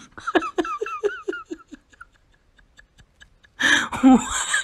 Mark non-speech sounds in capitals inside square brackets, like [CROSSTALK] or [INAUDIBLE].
[LAUGHS] What?